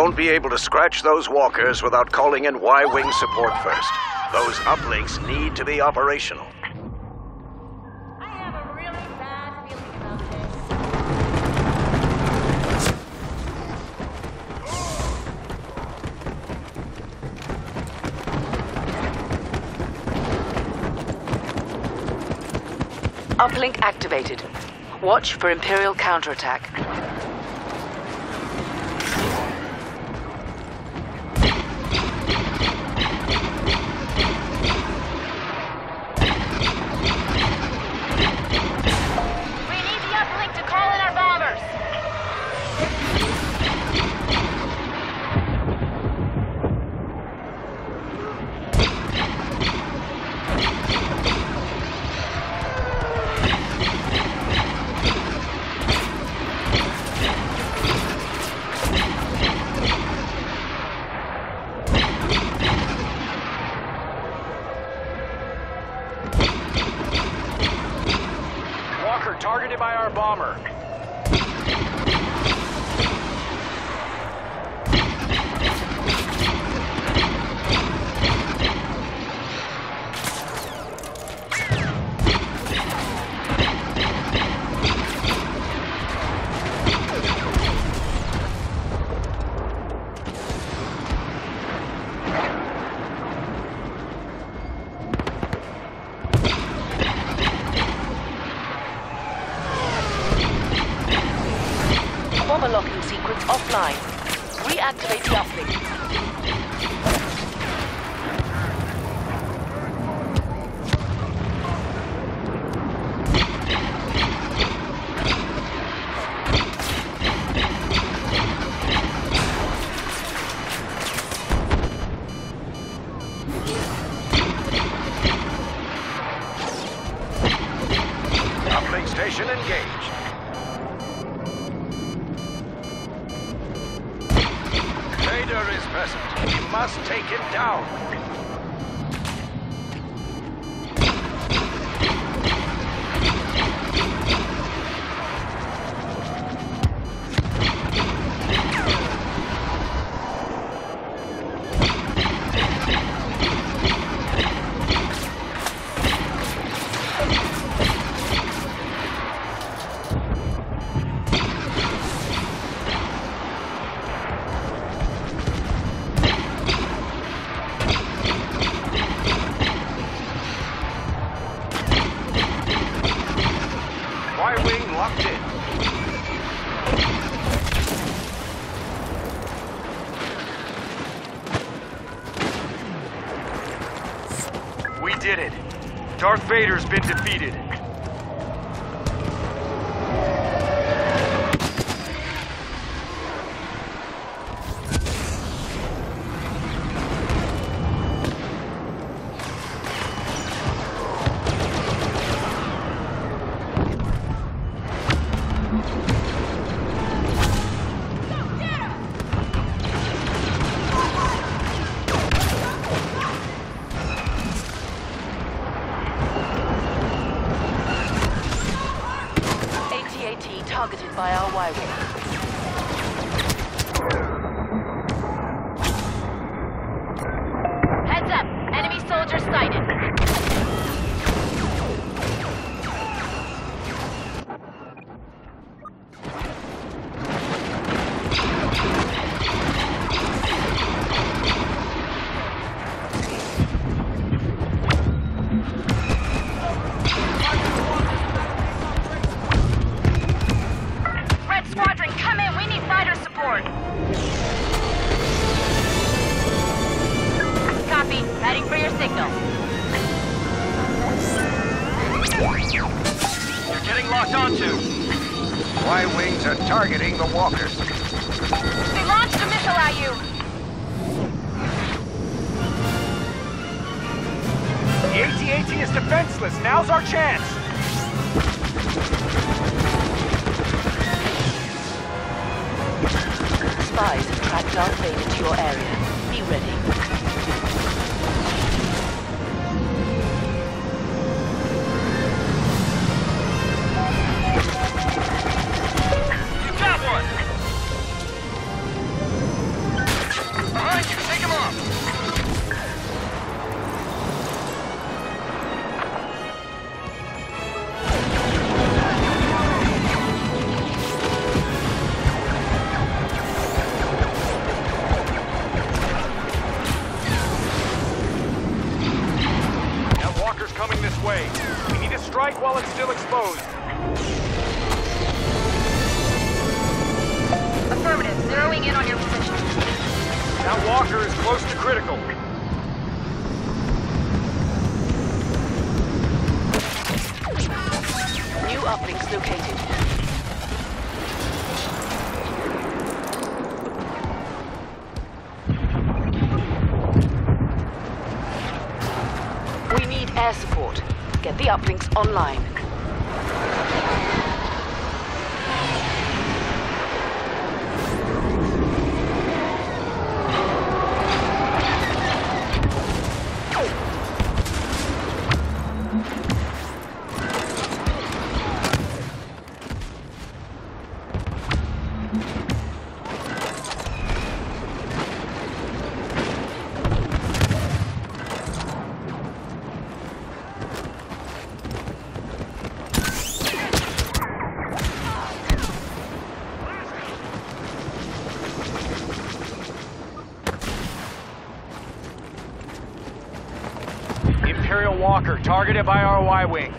Won't be able to scratch those walkers without calling in Y-Wing support first. Those uplinks need to be operational. Uplink activated. Watch for Imperial counterattack. Thank you. Been defeated. Signal. You're getting locked onto. Y-Wings are targeting the walkers. They launched a missile at you. The AT-AT is defenseless. Now's our chance. Spies have tracked Darth Vader to your area. Be ready. Walker is close to critical. New uplinks located. We need air support. Get the uplinks online. Imperial Walker targeted by our Y-Wing.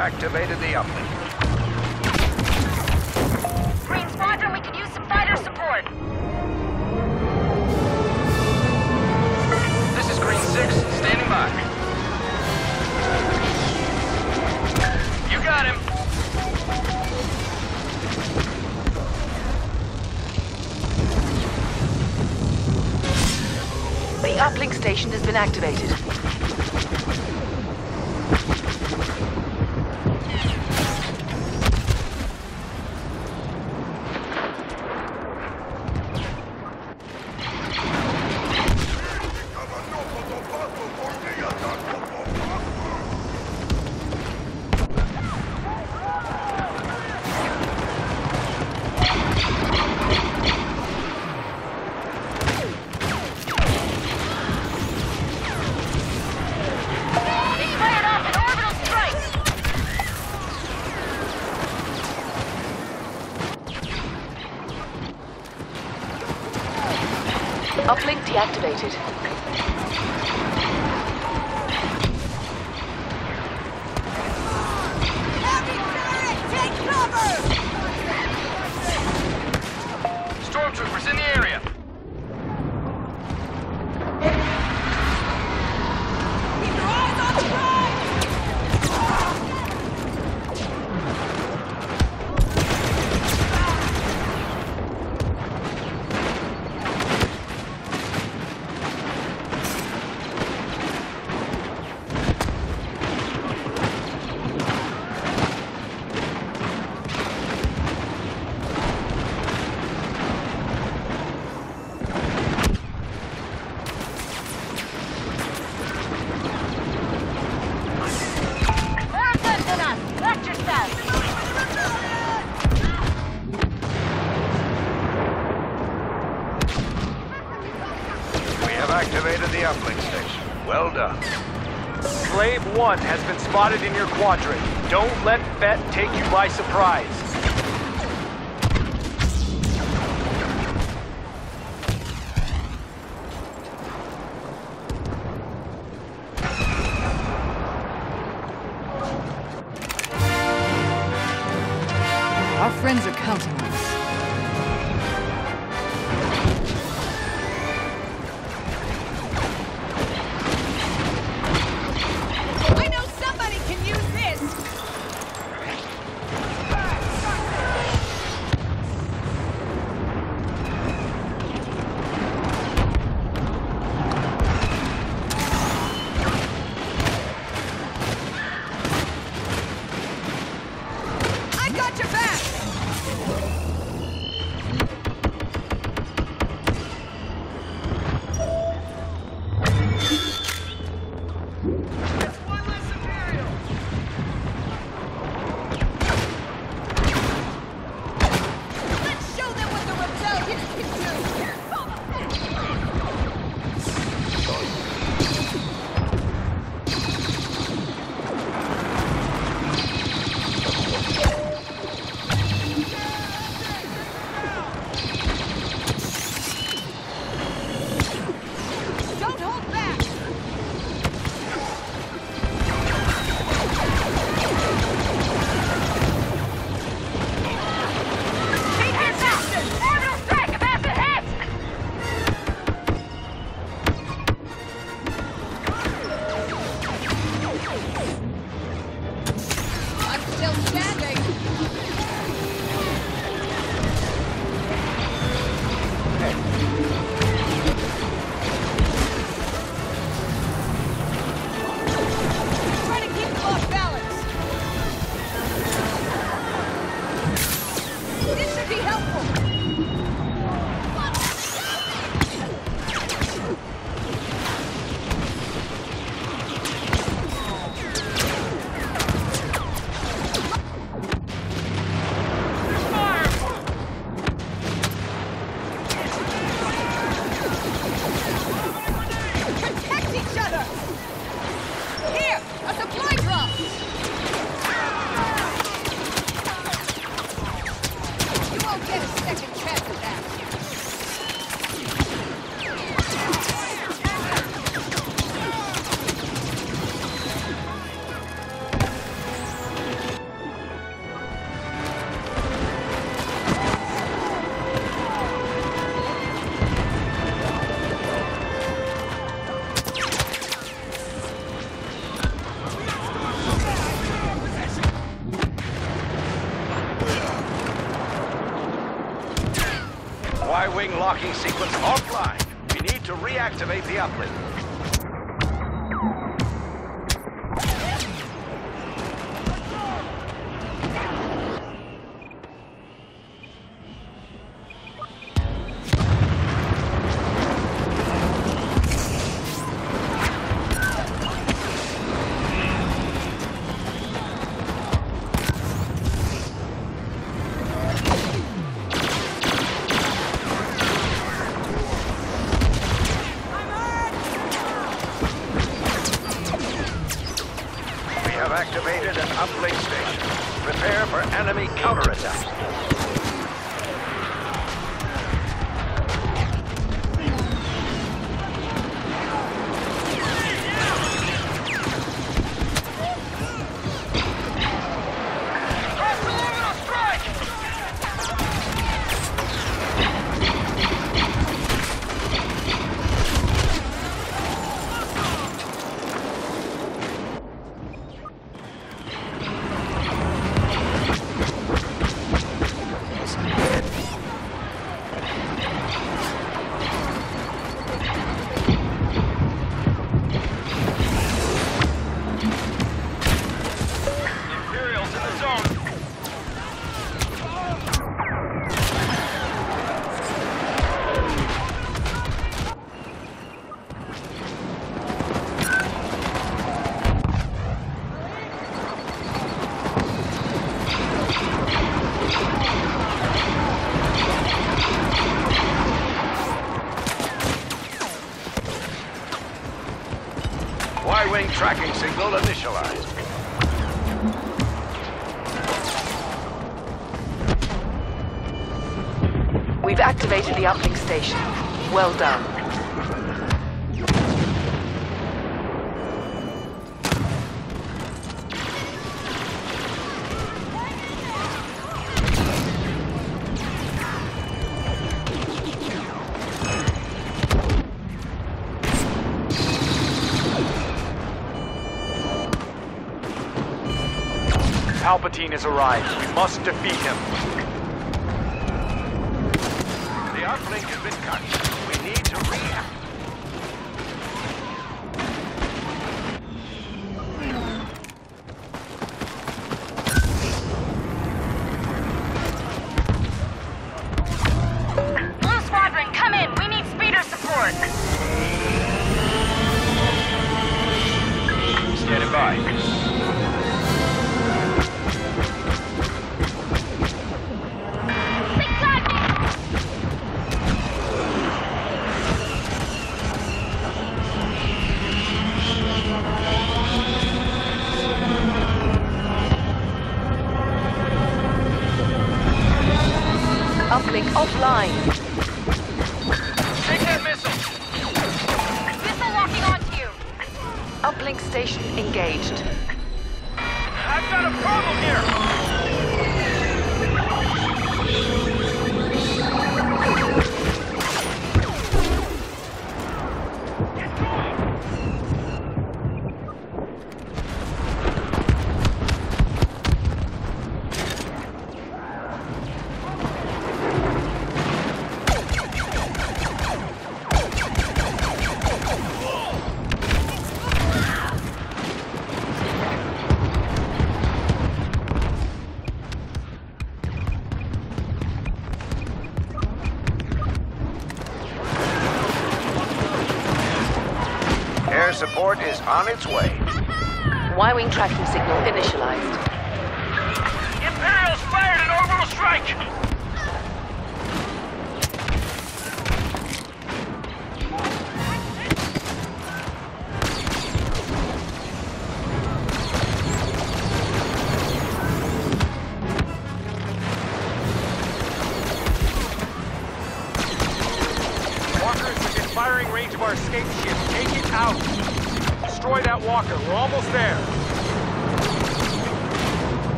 Activated the uplink. Green Squadron, we could use some fighter support. This is Green 6, standing by. You got him. The uplink station has been activated. Uplink activated the uplink station. Well done. Slave 1 has been spotted in your quadrant. Don't let Fett take you by surprise. Unlocking sequence offline. We need to reactivate the uplink. Activated the uplink station. Well done. Palpatine has arrived. We must defeat him. Uplink has been cut. We need to reactivate. On its way. Y-wing tracking signal initialized.